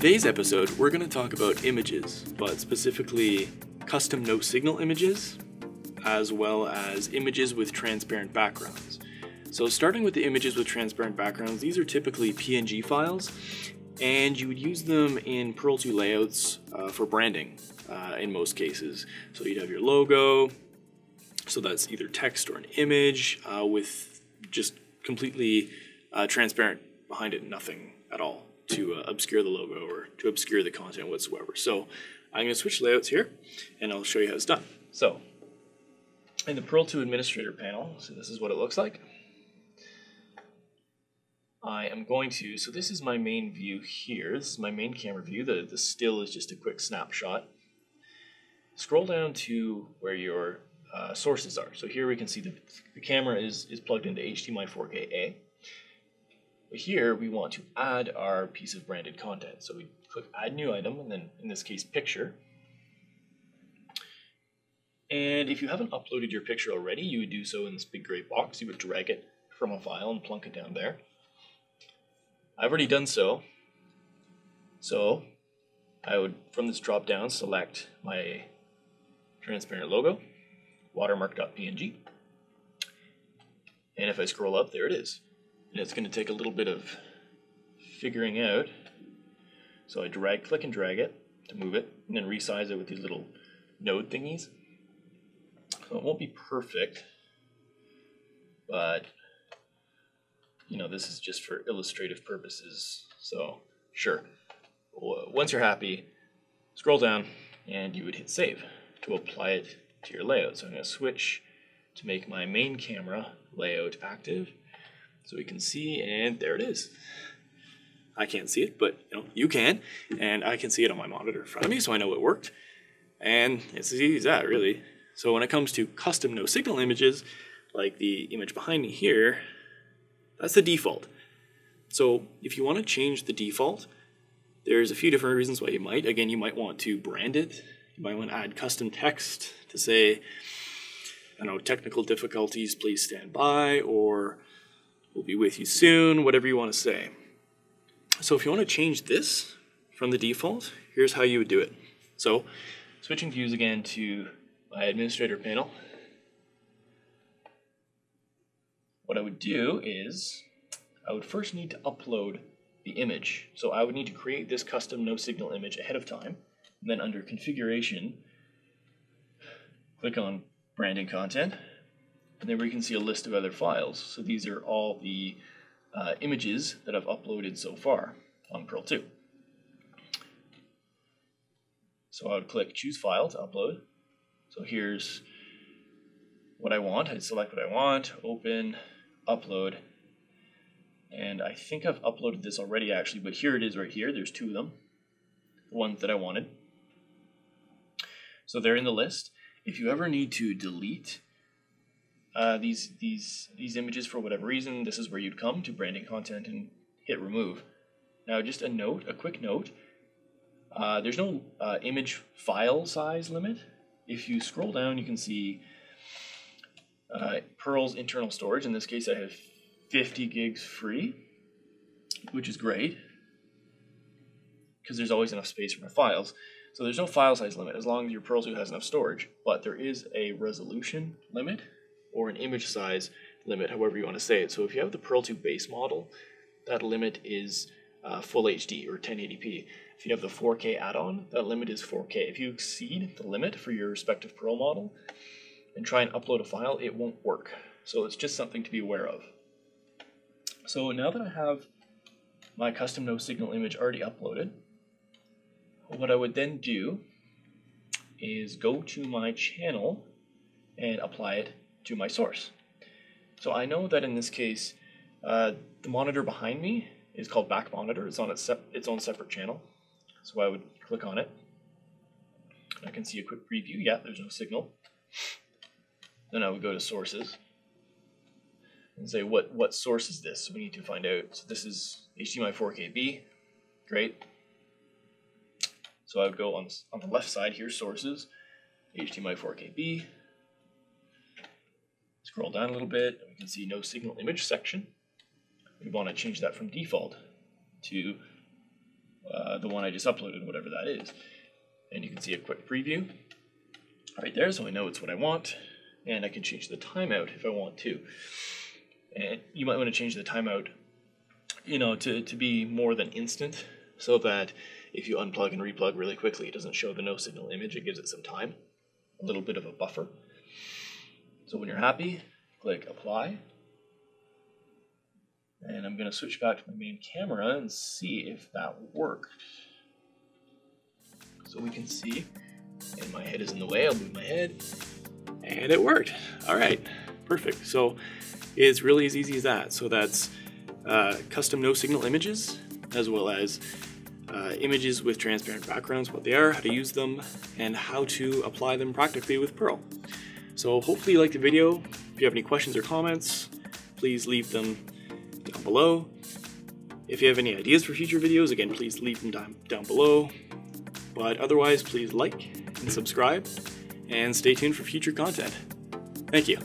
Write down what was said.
today's episode, we're going to talk about images, but specifically custom no signal images, as well as images with transparent backgrounds. So starting with the images with transparent backgrounds, these are typically PNG files, and you would use them in Pearl 2 layouts uh, for branding uh, in most cases. So you'd have your logo, so that's either text or an image uh, with just completely uh, transparent behind it, nothing at all to uh, obscure the logo or to obscure the content whatsoever. So I'm going to switch layouts here, and I'll show you how it's done. So in the Pearl 2 Administrator panel, so this is what it looks like. I am going to, so this is my main view here. This is my main camera view. The, the still is just a quick snapshot. Scroll down to where your uh, sources are. So here we can see the, the camera is, is plugged into HDMI 4K-A. But here we want to add our piece of branded content. So we click add new item, and then in this case picture. And if you haven't uploaded your picture already, you would do so in this big gray box. You would drag it from a file and plunk it down there. I've already done so. So I would, from this drop down, select my transparent logo, watermark.png. And if I scroll up, there it is. And it's going to take a little bit of figuring out. So I drag, click and drag it to move it, and then resize it with these little node thingies. So it won't be perfect, but you know, this is just for illustrative purposes. So sure, once you're happy, scroll down and you would hit save to apply it to your layout. So I'm to switch to make my main camera layout active so we can see, and there it is. I can't see it, but you know you can, and I can see it on my monitor in front of me, so I know it worked. And it's as easy as that, really. So when it comes to custom no signal images, like the image behind me here, that's the default. So if you want to change the default, there's a few different reasons why you might. Again, you might want to brand it. You might want to add custom text to say, I don't know, technical difficulties, please stand by, or we'll be with you soon, whatever you want to say. So if you want to change this from the default, here's how you would do it. So switching views again to my administrator panel, what I would do is I would first need to upload the image. So I would need to create this custom no signal image ahead of time. And then under configuration, click on branding content. And then we can see a list of other files. So these are all the uh, images that I've uploaded so far on Pearl 2. So I would click choose file to upload. So here's what I want. I select what I want, open, upload. And I think I've uploaded this already actually, but here it is right here. There's two of them, the ones that I wanted. So they're in the list. If you ever need to delete uh, these these these images for whatever reason, this is where you'd come to branding content and hit remove. Now, just a note, a quick note. Uh, there's no uh, image file size limit. If you scroll down, you can see uh, Pearl's internal storage. In this case, I have 50 gigs free, which is great because there's always enough space for my files. So there's no file size limit as long as your Pearl 2 has enough storage, but there is a resolution limit or an image size limit, however you want to say it. So if you have the Pearl 2 base model, that limit is uh, full HD or 1080p. If you have the 4K add-on, that limit is 4K. If you exceed the limit for your respective Pearl model and try and upload a file, it won't work. So it's just something to be aware of. So now that I have my custom no signal image already uploaded, what I would then do is go to my channel and apply it to my source. So I know that in this case, uh, the monitor behind me is called back monitor. It's on its, its own separate channel. So I would click on it. I can see a quick preview. Yeah, there's no signal. Then I would go to sources and say what what source is this? So we need to find out. So this is HDMI 4KB. Great. So I would go on, on the left side here, sources, HDMI 4KB. Scroll down a little bit, and we can see no signal image section. We want to change that from default to uh, the one I just uploaded, whatever that is. And you can see a quick preview right there, so I know it's what I want, and I can change the timeout if I want to. And you might want to change the timeout, you know, to, to be more than instant, so that if you unplug and replug really quickly, it doesn't show the no signal image, it gives it some time, a little bit of a buffer. So when you're happy, click apply. And I'm going to switch back to my main camera and see if that worked. So we can see, and my head is in the way, I'll move my head, and it worked. All right, perfect. So it's really as easy as that. So that's uh, custom no signal images, as well as uh, images with transparent backgrounds, what they are, how to use them, and how to apply them practically with Pearl. So hopefully you liked the video. If you have any questions or comments, please leave them down below. If you have any ideas for future videos, again, please leave them down, down below. But otherwise, please like and subscribe, and stay tuned for future content. Thank you.